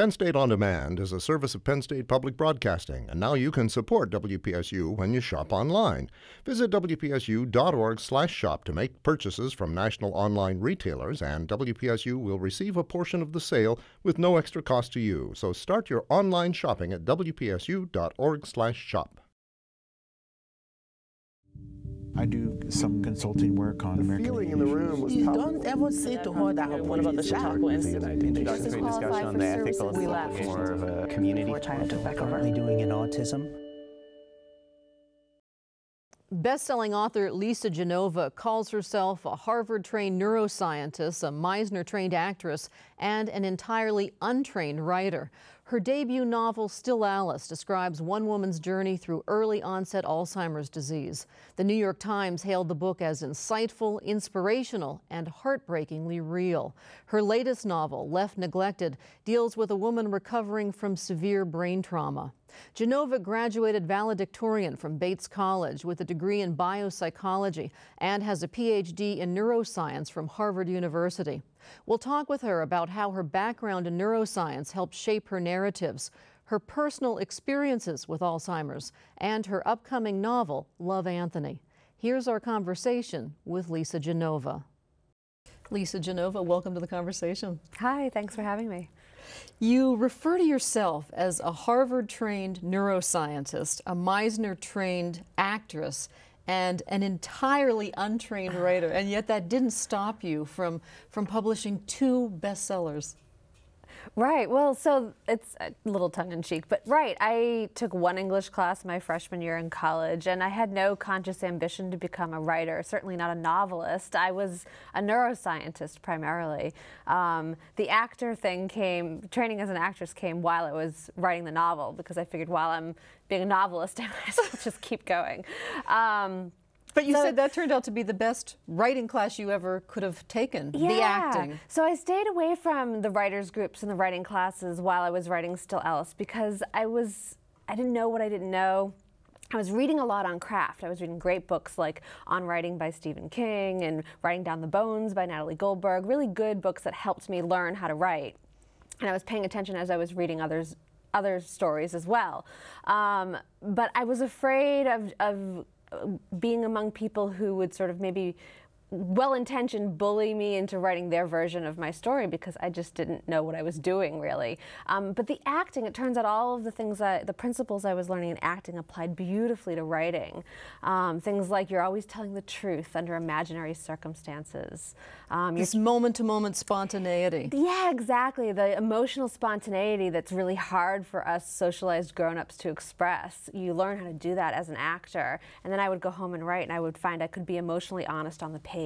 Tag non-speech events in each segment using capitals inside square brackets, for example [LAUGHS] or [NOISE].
Penn State On Demand is a service of Penn State Public Broadcasting, and now you can support WPSU when you shop online. Visit wpsu.org/shop to make purchases from national online retailers, and WPSU will receive a portion of the sale with no extra cost to you. So start your online shopping at wpsu.org/shop. I do some consulting work on the American feeling in the room was You don't ever say to her that What about the Chautauqua Institute? introductory discussion on the ethical We aspect left. more of a community. Before China took back over. currently doing in autism. Best-selling author Lisa Genova calls herself a Harvard-trained neuroscientist, a Meisner-trained actress, and an entirely untrained writer. Her debut novel, Still Alice, describes one woman's journey through early-onset Alzheimer's disease. The New York Times hailed the book as insightful, inspirational, and heartbreakingly real. Her latest novel, Left Neglected, deals with a woman recovering from severe brain trauma. Genova graduated valedictorian from Bates College with a degree in biopsychology and has a PhD in neuroscience from Harvard University. We'll talk with her about how her background in neuroscience helped shape her narratives, her personal experiences with Alzheimer's, and her upcoming novel, Love Anthony. Here's our conversation with Lisa Genova. Lisa Genova, welcome to the conversation. Hi, thanks for having me. You refer to yourself as a Harvard trained neuroscientist, a Meisner trained actress, and an entirely untrained writer, and yet that didn't stop you from, from publishing two bestsellers. Right. Well, so it's a little tongue in cheek, but right. I took one English class my freshman year in college, and I had no conscious ambition to become a writer, certainly not a novelist. I was a neuroscientist primarily. Um, the actor thing came, training as an actress came while I was writing the novel because I figured while I'm being a novelist, [LAUGHS] I might as well just keep going. Um, But you So- said that turned out to be the best writing class you ever could have taken, the acting. So I stayed away from the writers groups and the writing classes while I was writing Still Alice because I was I didn't know what I didn't know. I was reading a lot on craft. I was reading great books like On Writing by Stephen King and Writing Down the Bones by Natalie Goldberg, really good books that helped me learn how to write. And I was paying attention as I was reading others other stories as well. Um, but I was afraid of, of being among people who would sort of maybe well-intentioned bully me into writing their version of my story because I just didn't know what I was doing really. Um, but the acting, it turns out all of the things, that the principles I was learning in acting applied beautifully to writing. Um, things like you're always telling the truth under imaginary circumstances. Um, This moment to moment spontaneity. yeah, exactly. The emotional spontaneity that's really hard for us socialized grown-ups to express. You learn how to do that as an actor. And then I would go home and write and I would find I could be emotionally honest on the page.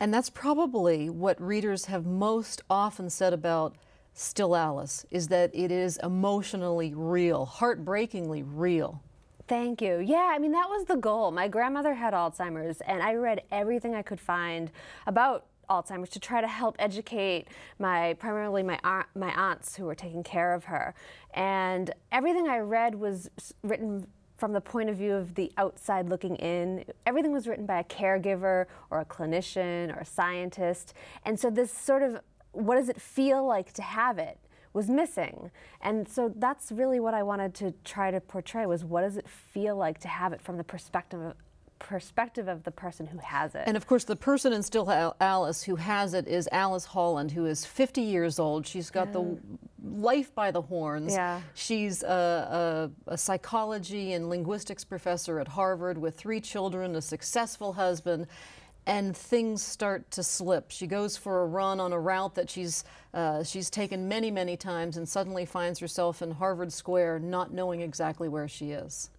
And that's probably what readers have most often said about Still Alice, is that it is emotionally real, heartbreakingly real. Thank you. Yeah, I mean, that was the goal. My grandmother had Alzheimer's, and I read everything I could find about Alzheimer's to try to help educate my, primarily my, aunt, my aunts who were taking care of her. And everything I read was written from the point of view of the outside looking in. Everything was written by a caregiver or a clinician or a scientist. And so this sort of, what does it feel like to have it? was missing. And so that's really what I wanted to try to portray was what does it feel like to have it from the perspective of, perspective of the person who has it. And of course, the person in Still Alice who has it is Alice Holland, who is 50 years old. She's got the life by the horns. Yeah. She's a, a, a psychology and linguistics professor at Harvard with three children, a successful husband. And things start to slip. She goes for a run on a route that she's uh, she's taken many, many times, and suddenly finds herself in Harvard Square, not knowing exactly where she is.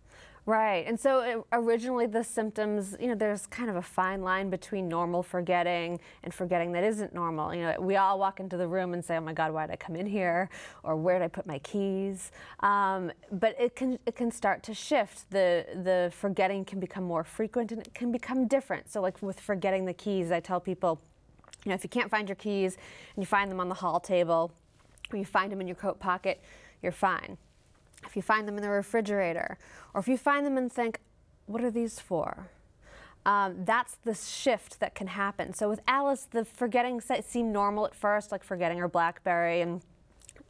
Right. And so uh, originally the symptoms, you know, there's kind of a fine line between normal forgetting and forgetting that isn't normal. You know, we all walk into the room and say, oh my God, why did I come in here? Or where did I put my keys? Um, but it can, it can start to shift. The, the forgetting can become more frequent and it can become different. So like with forgetting the keys, I tell people, you know, if you can't find your keys and you find them on the hall table or you find them in your coat pocket, you're fine if you find them in the refrigerator, or if you find them and think, what are these for? Um, that's the shift that can happen. So with Alice, the forgetting se- seemed normal at first, like forgetting her BlackBerry, and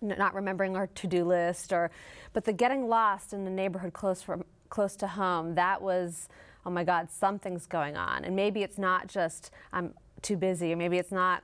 not remembering our to-do list, or but the getting lost in the neighborhood close from close to home, that was, oh my God, something's going on. And maybe it's not just I'm too busy, or maybe it's not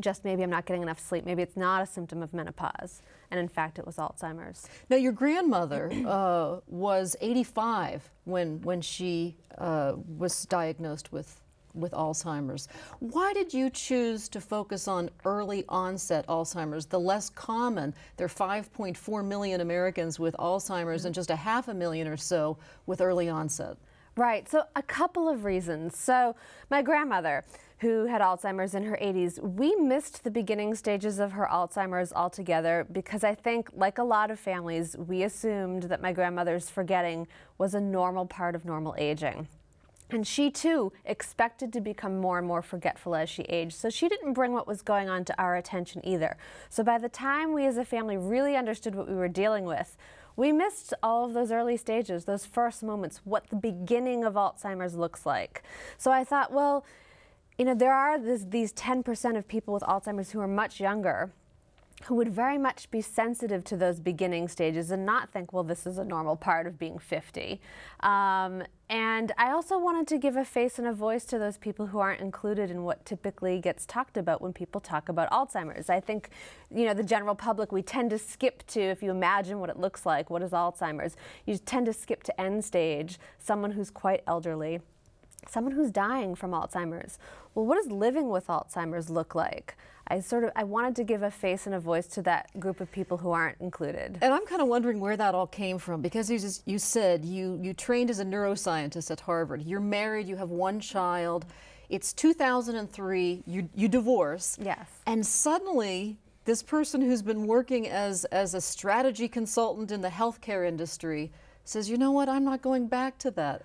just maybe I'm not getting enough sleep. Maybe it's not a symptom of menopause. And in fact, it was Alzheimer's. Now, your grandmother [CLEARS THROAT] uh, was 85 when, when she uh, was diagnosed with, with Alzheimer's. Why did you choose to focus on early onset Alzheimer's, the less common? There are 5.4 million Americans with Alzheimer's and just a half a million or so with early onset. Right, so a couple of reasons. So, my grandmother, who had Alzheimer's in her 80s, we missed the beginning stages of her Alzheimer's altogether because I think, like a lot of families, we assumed that my grandmother's forgetting was a normal part of normal aging. And she too expected to become more and more forgetful as she aged. So she didn't bring what was going on to our attention either. So by the time we as a family really understood what we were dealing with, we missed all of those early stages, those first moments, what the beginning of Alzheimer's looks like. So I thought, well, you know, there are this, these 10% of people with Alzheimer's who are much younger who would very much be sensitive to those beginning stages and not think, well, this is a normal part of being 50. Um, and I also wanted to give a face and a voice to those people who aren't included in what typically gets talked about when people talk about Alzheimer's. I think, you know, the general public, we tend to skip to, if you imagine what it looks like, what is Alzheimer's, you tend to skip to end stage, someone who's quite elderly someone who's dying from Alzheimer's. Well, what does living with Alzheimer's look like? I sort of I wanted to give a face and a voice to that group of people who aren't included. And I'm kind of wondering where that all came from because you just, you said you you trained as a neuroscientist at Harvard. You're married, you have one child. It's 2003, you you divorce. Yes. And suddenly this person who's been working as as a strategy consultant in the healthcare industry says, "You know what? I'm not going back to that."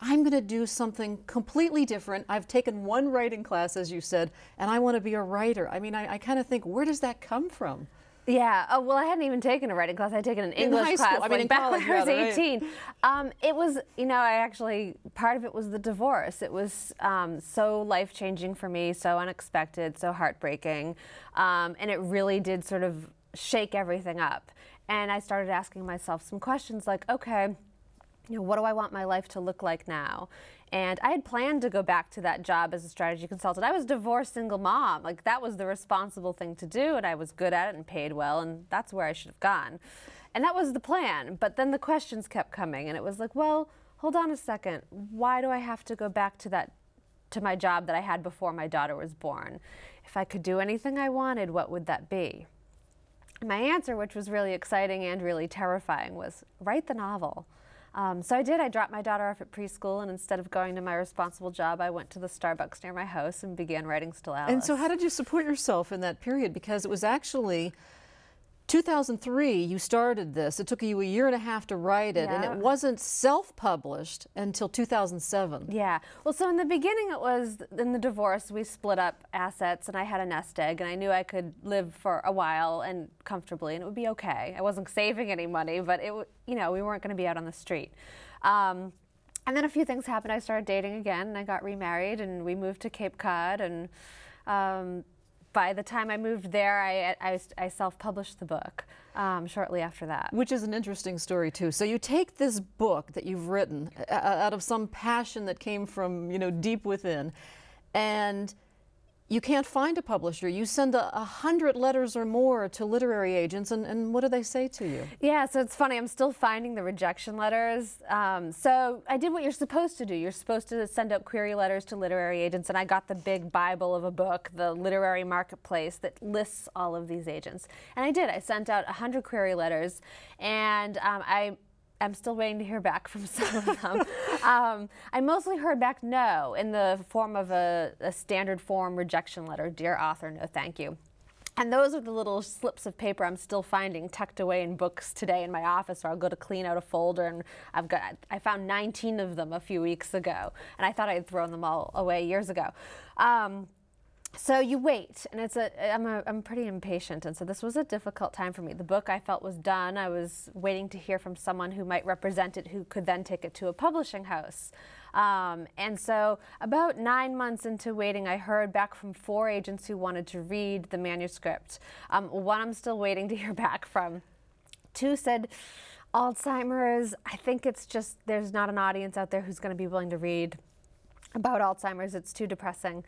I'm going to do something completely different. I've taken one writing class, as you said, and I want to be a writer. I mean, I, I kind of think, where does that come from? Yeah. Oh, well, I hadn't even taken a writing class. I'd taken an English in class. School. I mean, like back college, when I was rather, 18. Right? Um, it was, you know, I actually, part of it was the divorce. It was um, so life changing for me, so unexpected, so heartbreaking. Um, and it really did sort of shake everything up. And I started asking myself some questions like, okay, you know, what do I want my life to look like now? And I had planned to go back to that job as a strategy consultant. I was divorced single mom. Like that was the responsible thing to do and I was good at it and paid well and that's where I should have gone. And that was the plan. But then the questions kept coming and it was like, well, hold on a second. Why do I have to go back to that to my job that I had before my daughter was born? If I could do anything I wanted, what would that be? My answer, which was really exciting and really terrifying, was write the novel. Um, so I did. I dropped my daughter off at preschool, and instead of going to my responsible job, I went to the Starbucks near my house and began writing Still Alice. And so, how did you support yourself in that period? Because it was actually 2003 you started this. It took you a year and a half to write it, yeah. and it wasn't self-published until 2007. Yeah. Well, so in the beginning, it was in the divorce. We split up assets, and I had a nest egg, and I knew I could live for a while and comfortably, and it would be okay. I wasn't saving any money, but it, you know, we weren't going to be out on the street. Um, and then a few things happened. I started dating again, and I got remarried, and we moved to Cape Cod, and um, by the time I moved there, I, I, I self-published the book um, shortly after that. Which is an interesting story too. So you take this book that you've written uh, out of some passion that came from you know deep within, and you can't find a publisher. You send a, a, hundred letters or more to literary agents, and, and what do they say to you? Yeah, so it's funny. I'm still finding the rejection letters. Um, so I did what you're supposed to do. You're supposed to send out query letters to literary agents, and I got the big Bible of a book, the Literary Marketplace, that lists all of these agents. And I did. I sent out a 100 query letters, and um, I I'm still waiting to hear back from some of them. um, I mostly heard back no in the form of a, a, standard form rejection letter. Dear author, no thank you. And those are the little slips of paper I'm still finding tucked away in books today in my office, or I'll go to clean out a folder, and I've got I found 19 of them a few weeks ago, and I thought I had thrown them all away years ago. Um, so you wait, and it's a I'm a I'm pretty impatient, and so this was a difficult time for me. The book I felt was done. I was waiting to hear from someone who might represent it, who could then take it to a publishing house. Um, and so, about nine months into waiting, I heard back from four agents who wanted to read the manuscript. Um, one I'm still waiting to hear [LAUGHS] back from. Two said, Alzheimer's, I think it's just there's not an audience out there who's going to be willing to read about Alzheimer's. It's too depressing.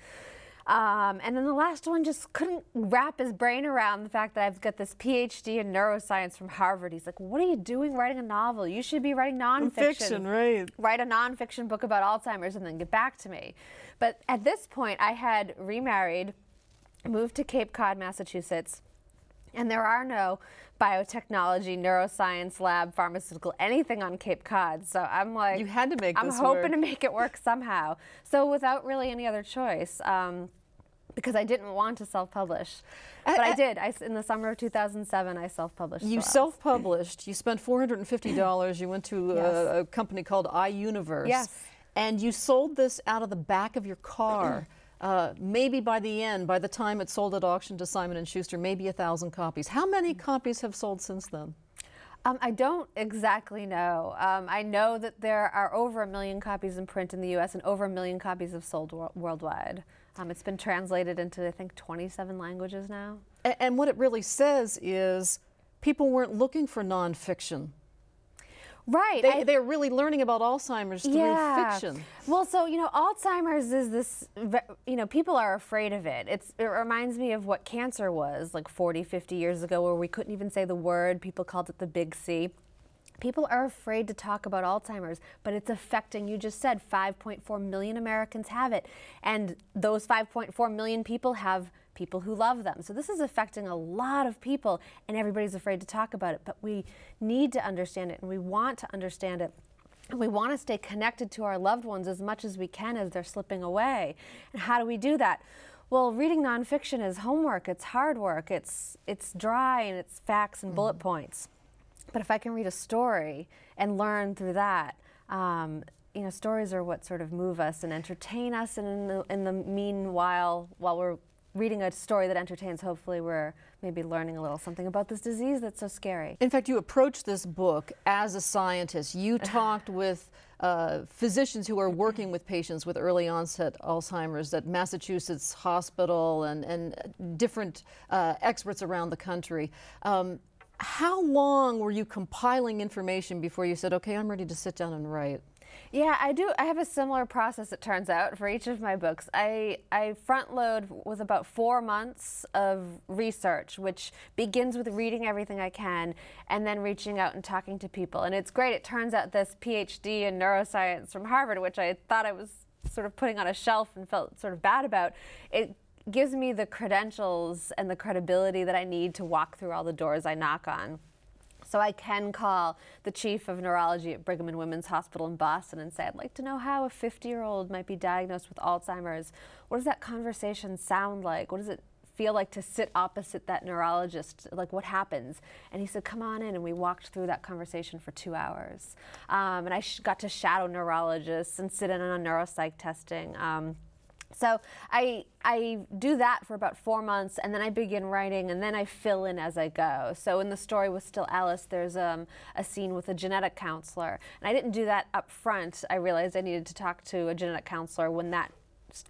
Um, and then the last one just couldn't wrap his brain around the fact that I've got this PhD in neuroscience from Harvard. He's like, What are you doing writing a novel? You should be writing nonfiction. Fiction, right. Write a nonfiction book about Alzheimer's and then get back to me. But at this point, I had remarried, moved to Cape Cod, Massachusetts, and there are no biotechnology, neuroscience lab, pharmaceutical, anything on Cape Cod. So I'm like, You had to make I'm hoping work. to make it work somehow. So without really any other choice. Um, because I didn't want to self-publish, but I, I- did. I, in the summer of 2007, I self-published. You self-published. You spent four hundred and fifty dollars. You went to Yes. a, a company called iUniverse. Yes. And you sold this out of the back of your car. [CLEARS THROAT] Uh, maybe by the end, by the time it sold at auction to Simon and Schuster, maybe a thousand copies. How many copies have sold since then? Um, I don't exactly know. Um, I know that there are over a million copies in print in the U.S. and over a million copies have sold wor- worldwide. Um, it's been translated into I think 27 languages now. A- and what it really says is, people weren't looking for nonfiction. Right. They, they're really learning about Alzheimer's through fiction. Well, so you know, Alzheimer's is this. You know, people are afraid of it. It's. It reminds me of what cancer was like 40, 50 years ago, where we couldn't even say the word. People called it the big C. People are afraid to talk about Alzheimer's, but it's affecting, you just said, 5.4 million Americans have it. And those 5.4 million people have people who love them. So this is affecting a lot of people, and everybody's afraid to talk about it. But we need to understand it, and we want to understand it. And we want to stay connected to our loved ones as much as we can as they're slipping away. And how do we do that? Well, reading nonfiction is homework, it's hard work, it's, it's dry, and it's facts and bullet mm-hmm. points. But if I can read a story and learn through that, um, you know, stories are what sort of move us and entertain us. And in the, in the meanwhile, while we're reading a story that entertains, hopefully we're maybe learning a little something about this disease that's so scary. In fact, you approached this book as a scientist. You [LAUGHS] talked with uh, physicians who are working with patients with early onset Alzheimer's at Massachusetts Hospital and, and different uh, experts around the country. Um, how long were you compiling information before you said, okay, I'm ready to sit down and write? Yeah, I do. I have a similar process, it turns out, for each of my books. I, I front load with about four months of research, which begins with reading everything I can and then reaching out and talking to people. And it's great. It turns out this PhD in neuroscience from Harvard, which I thought I was sort of putting on a shelf and felt sort of bad about, it gives me the credentials and the credibility that I need to walk through all the doors I knock on. So I can call the chief of neurology at Brigham and Women's Hospital in Boston and say, I'd like to know how a 50-year-old might be diagnosed with Alzheimer's. What does that conversation sound like? What does it feel like to sit opposite that neurologist? Like what happens? And he said, come on in. And we walked through that conversation for two hours. Um, and I got to shadow neurologists and sit in on neuropsych testing. Um, so I I do that for about four months, and then I begin writing, and then I fill in as I go. So in the story with Still Alice, there's um, a scene with a genetic counselor, and I didn't do that up front. I realized I needed to talk to a genetic counselor when that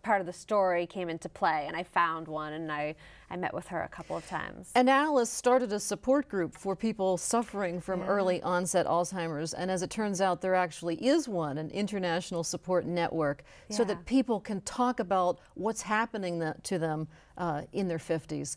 part of the story came into play, and I found one, and I I met with her a couple of times. And Alice started a support group for people suffering from early onset Alzheimer's. And as it turns out, there actually is one, an international support network, so that people can talk about what's happening to them uh, in their 50s.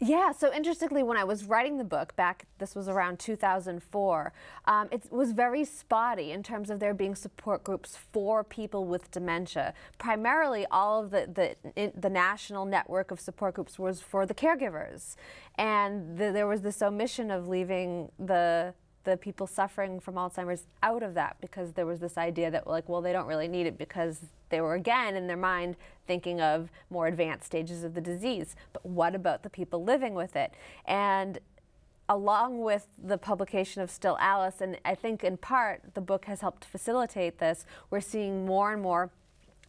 Yeah, so interestingly, when I was writing the book back, this was around 2004, um, it was very spotty in terms of there being support groups for people with dementia. Primarily, all of the, the, in, the national network of support groups was for the caregivers. And the, there was this omission of leaving the the people suffering from Alzheimer's out of that because there was this idea that like well they don't really need it because they were again in their mind thinking of more advanced stages of the disease. But what about the people living with it? And along with the publication of Still Alice and I think in part the book has helped facilitate this we're seeing more and more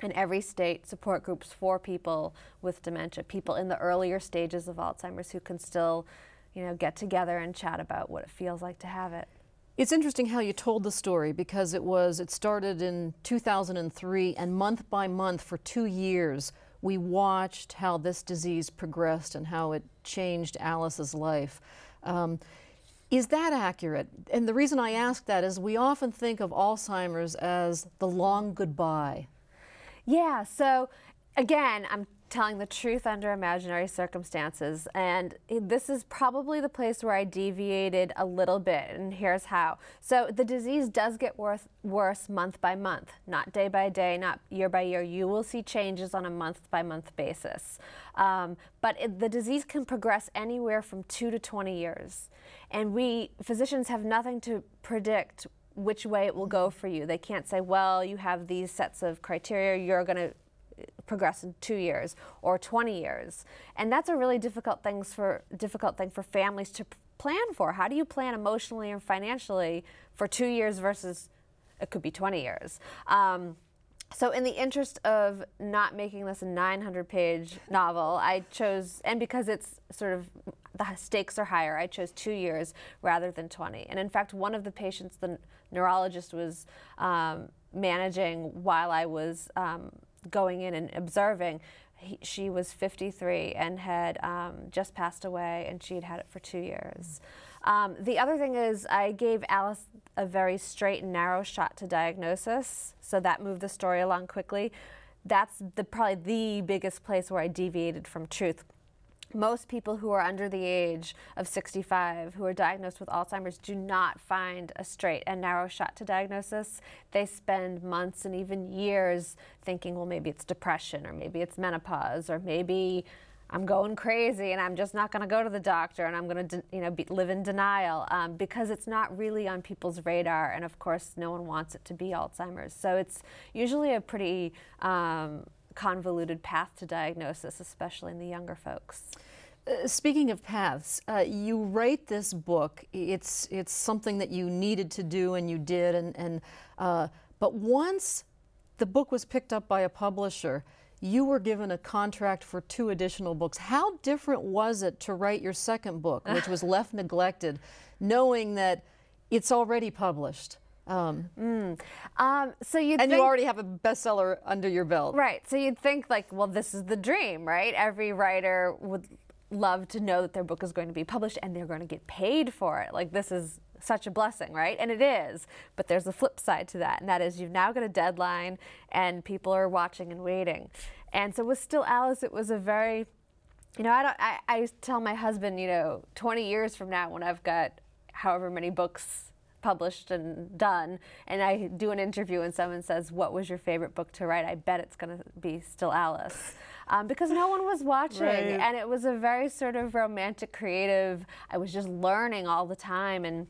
in every state support groups for people with dementia people in the earlier stages of Alzheimer's who can still you know, get together and chat about what it feels like to have it. It's interesting how you told the story because it was it started in 2003 and month by month for 2 years we watched how this disease progressed and how it changed Alice's life. Um, is that accurate? And the reason I ask that is we often think of Alzheimer's as the long goodbye. Yeah, so again, I'm telling the truth under imaginary circumstances. And this is probably the place where I deviated a little bit, and here's how. So the disease does get worse, worse month by month, not day by day, not year by year. You will see changes on a month by month basis. Um, but it, the disease can progress anywhere from two to 20 years. And we physicians have nothing to predict which way it will go for you. They can't say, well, you have these sets of criteria, you're going to progress in two years or 20 years. And that's a really difficult things for difficult thing for families to plan for. How do you plan emotionally and financially for two years versus it could be 20 years? Um, so in the interest of not making this a 900 page novel, I chose, and because it's sort of the stakes are higher, I chose two years rather than 20. And in fact, one of the patients the neurologist was um, managing while I was um, going in and observing, he, she was 53 and had um, just passed away, and she had had it for two years. Um, the other thing is, I gave Alice a very straight and narrow shot to diagnosis, so that moved the story along quickly. That's the, probably the biggest place where I deviated from truth most people who are under the age of 65 who are diagnosed with Alzheimer's do not find a straight and narrow shot to diagnosis. They spend months and even years thinking, well, maybe it's depression or maybe it's menopause or maybe I'm going crazy and I'm just not going to go to the doctor and I'm going to, you know, live in denial um, because it's not really on people's radar. And of course, no one wants it to be Alzheimer's. So it's usually a pretty um, convoluted path to diagnosis, especially in the younger folks. Uh, speaking of paths, uh, you write this book. It's it's something that you needed to do, and you did. And and uh, but once the book was picked up by a publisher, you were given a contract for two additional books. How different was it to write your second book, [LAUGHS] which was Left Neglected, knowing that it's already published? Um, mm. um, so you and you already have a bestseller under your belt, right? So you'd think like, well, this is the dream, right? Every writer would love to know that their book is going to be published and they're going to get paid for it. Like this is such a blessing, right? And it is. But there's a flip side to that, and that is you've now got a deadline and people are watching and waiting. And so with Still Alice, it was a very you know, I don't I, I tell my husband, you know, 20 years from now when I've got however many books published and done, and I do an interview and someone says, What was your favorite book to write? I bet it's going to be Still Alice. Um, because no one was watching, right. and it was a very sort of romantic, creative. I was just learning all the time and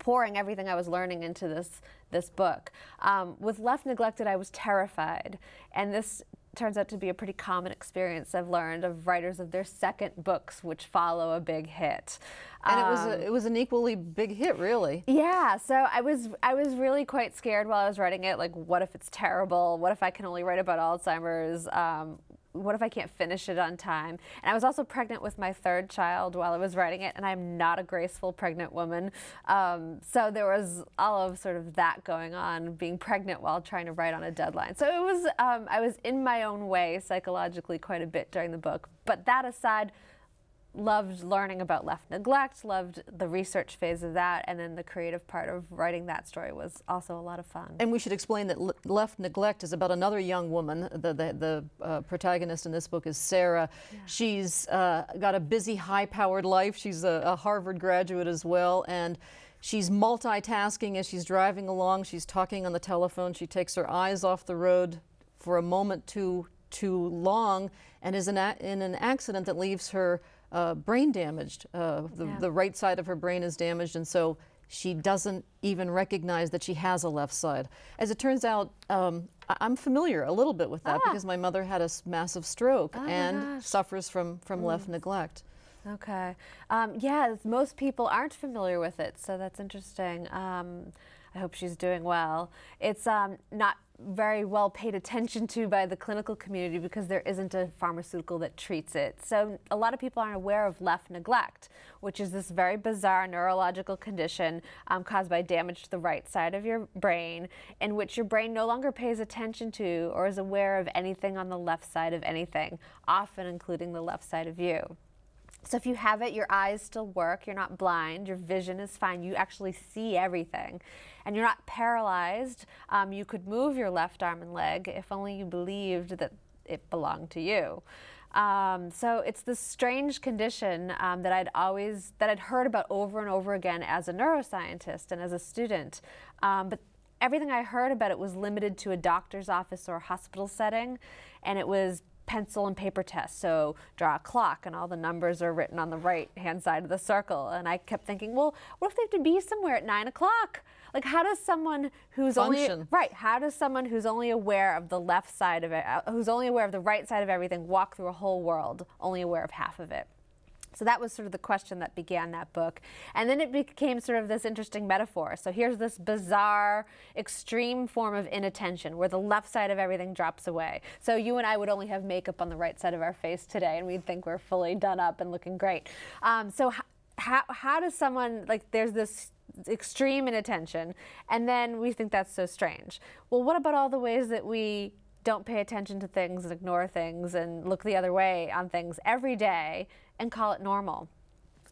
pouring everything I was learning into this this book. Um, with Left Neglected, I was terrified, and this turns out to be a pretty common experience I've learned of writers of their second books which follow a big hit. And um, it was a, um, it was an equally big hit, really. Yeah, so I was I was really quite scared while I was writing it. Like, what if it's terrible? What if I can only write about Alzheimer's? Um, what if I can't finish it on time? And I was also pregnant with my third child while I was writing it, and I'm not a graceful pregnant woman. Um, so there was all of sort of that going on, being pregnant while trying to write on a deadline. So it was, um, I was in my own way psychologically quite a bit during the book. But that aside, loved learning about left neglect, loved the research phase of that, and then the creative part of writing that story was also a lot of fun. And we should explain that left neglect is about another young woman. The, the, the uh, protagonist in this book is Sarah. Yeah. She's uh, got a busy, high-powered life. She's a, a Harvard graduate as well, and She's multitasking as she's driving along. She's talking on the telephone. She takes her eyes off the road for a moment too too long, and is in, in an accident that leaves her uh, brain damaged. Uh, the, yeah. the right side of her brain is damaged, and so she doesn't even recognize that she has a left side. As it turns out, um, I'm familiar a little bit with that ah. because my mother had a massive stroke oh and suffers from, from mm. left neglect. Okay. Um, yeah, most people aren't familiar with it, so that's interesting. Um, I hope she's doing well. It's um, not very well paid attention to by the clinical community because there isn't a pharmaceutical that treats it. So a lot of people aren't aware of left neglect, which is this very bizarre neurological condition um, caused by damage to the right side of your brain, in which your brain no longer pays attention to or is aware of anything on the left side of anything, often including the left side of you. So if you have it, your eyes still work, you're not blind, your vision is fine, you actually see everything. And you're not paralyzed. Um, you could move your left arm and leg if only you believed that it belonged to you. Um, so it's this strange condition um, that I'd always, that I'd heard about over and over again as a neuroscientist and as a student. Um, but everything I heard about it was limited to a doctor's office or a hospital setting. And it was pencil and paper test. So draw a clock and all the numbers are written on the right hand side of the circle. And I kept thinking, well, what if they have to be somewhere at nine o'clock? Like how does someone who's Function. only right, how does someone who's only aware of the left side of it, uh, who's only aware of the right side of everything walk through a whole world only aware of half of it? So that was sort of the question that began that book. And then it became sort of this interesting metaphor. So here's this bizarre, extreme form of inattention where the left side of everything drops away. So you and I would only have makeup on the right side of our face today and we'd think we're fully done up and looking great. Um, so how, how does someone, like there's this extreme inattention and then we think that's so strange. Well, what about all the ways that we don't pay attention to things and ignore things and look the other way on things every day and call it normal.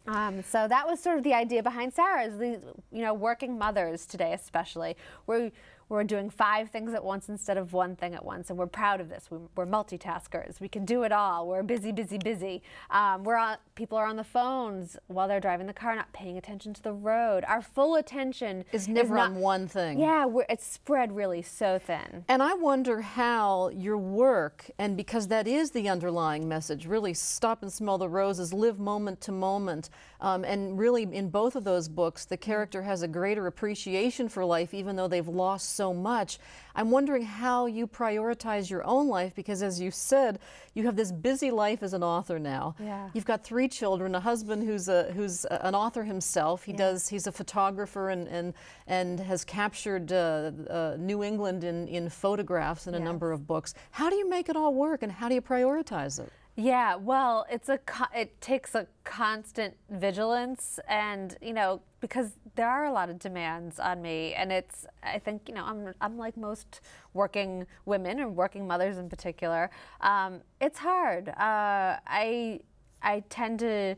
Um, so that was sort of the idea behind Sarah's, these, you know, working mothers today especially, where we're doing five things at once instead of one thing at once, and we're proud of this. We're, multitaskers. We can do it all. We're busy, busy, busy. Um, we're on, people are on the phones while they're driving the car, not paying attention to the road. Our full attention is never is not, on one thing. Yeah, it's spread really so thin. And I wonder how your work, and because that is the underlying message, really stop and smell the roses, live moment to moment, um, and really in both of those books, the character has a greater appreciation for life, even though they've lost so much. I'm wondering how you prioritize your own life because, as you said, you have this busy life as an author now. Yeah. You've got three children, a husband who's a who's an author himself. He yeah. does. He's a photographer and and and has captured uh, uh, New England in in photographs in a number of books. How do you make it all work, and how do you prioritize it? Yeah, well, it's a it takes a constant vigilance, and you know because there are a lot of demands on me, and it's I think you know I'm I'm like most working women and working mothers in particular. Um, it's hard. Uh, I I tend to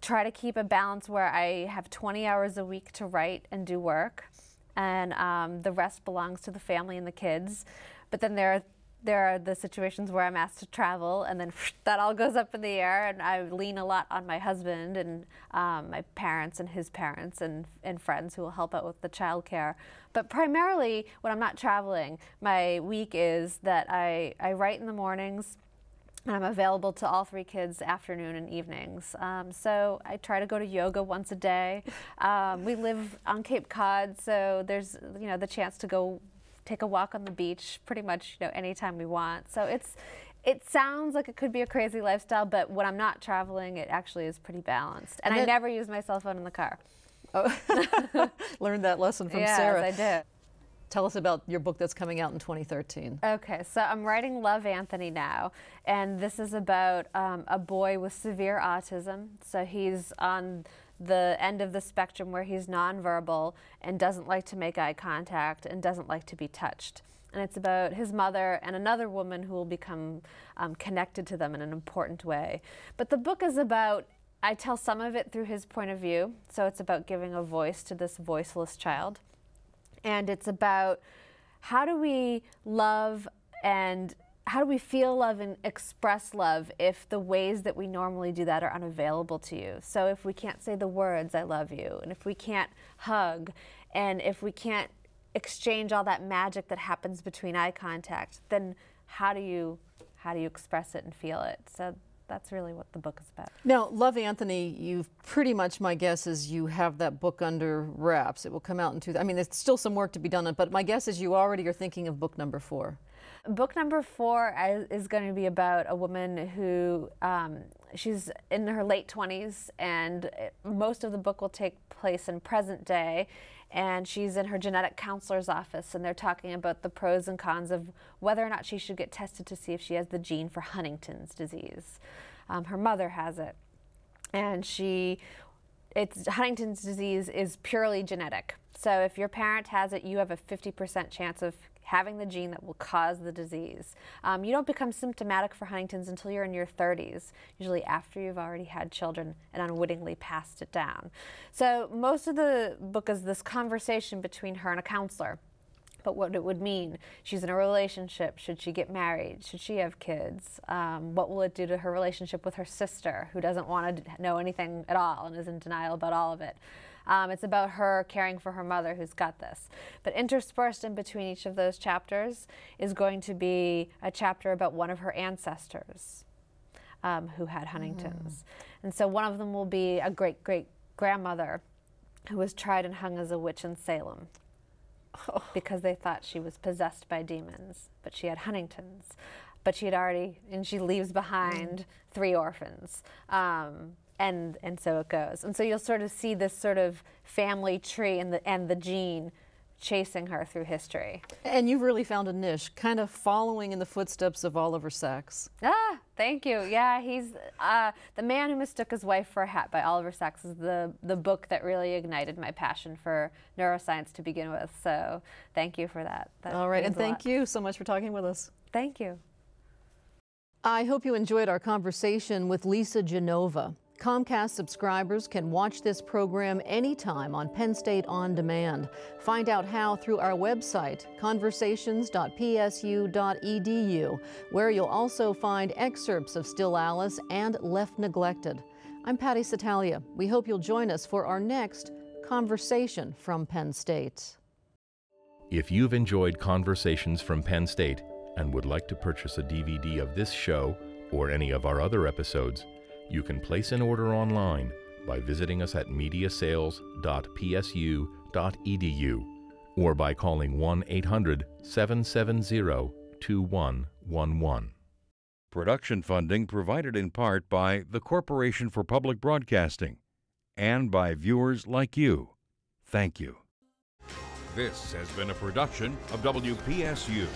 try to keep a balance where I have 20 hours a week to write and do work, and um, the rest belongs to the family and the kids. But then there are there are the situations where I'm asked to travel, and then [LAUGHS] that all goes up in the air, and I lean a lot on my husband and um, my parents and his parents and, and friends who will help out with the childcare. But primarily, when I'm not traveling, my week is that I, I write in the mornings. And I'm available to all three kids afternoon and evenings. Um, so I try to go to yoga once a day. Um, we live on Cape Cod, so there's you know the chance to go take a walk on the beach pretty much you know anytime we want. So it's it sounds like it could be a crazy lifestyle, but when I'm not traveling, it actually is pretty balanced. And, and I never use my cell phone in the car. Oh, [LAUGHS] learned that lesson from [LAUGHS] yes, Sarah. I did. Tell us about your book that's coming out in 2013. Okay, so I'm writing Love Anthony now, and this is about um, a boy with severe autism. So he's on the end of the spectrum where he's nonverbal and doesn't like to make eye contact and doesn't like to be touched. And it's about his mother and another woman who will become um, connected to them in an important way. But the book is about, I tell some of it through his point of view. So it's about giving a voice to this voiceless child. And it's about how do we love and how do we feel love and express love if the ways that we normally do that are unavailable to you? So if we can't say the words, I love you, and if we can't hug, and if we can't exchange all that magic that happens between eye contact, then how do you how do you express it and feel it? So that's really what the book is about. Now, Love Anthony, you've pretty much, my guess is you have that book under wraps. It will come out in two, I mean, there's still some work to be done, but my guess is you already are thinking of book number four. Book number four is going to be about a woman who um, she's in her late 20s, and most of the book will take place in present day. And she's in her genetic counselor's office, and they're talking about the pros and cons of whether or not she should get tested to see if she has the gene for Huntington's disease. Um, her mother has it, and she, it's Huntington's disease is purely genetic. So if your parent has it, you have a 50% chance of having the gene that will cause the disease. Um, you don't become symptomatic for Huntington's until you're in your 30s, usually after you've already had children and unwittingly passed it down. So most of the book is this conversation between her and a counselor but what it would mean. She's in a relationship. Should she get married? Should she have kids? Um, what will it do to her relationship with her sister, who doesn't want to know anything at all and is in denial about all of it? Um, it's about her caring for her mother who's got this. But interspersed in between each of those chapters is going to be a chapter about one of her ancestors um, who had Huntington's. Mm. And so one of them will be a great great grandmother who was tried and hung as a witch in Salem. Oh. Because they thought she was possessed by demons, but she had Huntington's. But she had already, and she leaves behind mm. three orphans. Um, and and so it goes. And so you'll sort of see this sort of family tree and the and the gene chasing her through history. And you've really found a niche, kind of following in the footsteps of Oliver Sacks. Ah, thank you. Yeah, he's uh, The Man Who Mistook His Wife for a Hat by Oliver Sacks is the, the book that really ignited my passion for neuroscience to begin with. So thank you for that. that All right, and thank you so much for talking with us. Thank you. I hope you enjoyed our conversation with Lisa Genova. Comcast subscribers can watch this program anytime on Penn State On Demand. Find out how through our website, conversations.psu.edu, where you'll also find excerpts of Still Alice and Left Neglected. I'm Patty Satalia. We hope you'll join us for our next Conversation from Penn State. If you've enjoyed Conversations from Penn State and would like to purchase a DVD of this show or any of our other episodes, you can place an order online by visiting us at mediasales.psu.edu or by calling 1 800 770 2111. Production funding provided in part by the Corporation for Public Broadcasting and by viewers like you. Thank you. This has been a production of WPSU.